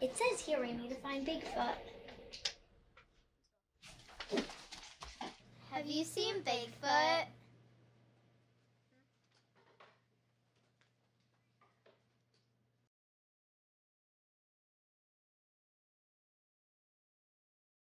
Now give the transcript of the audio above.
It says here we need to find Bigfoot. Have you seen Bigfoot?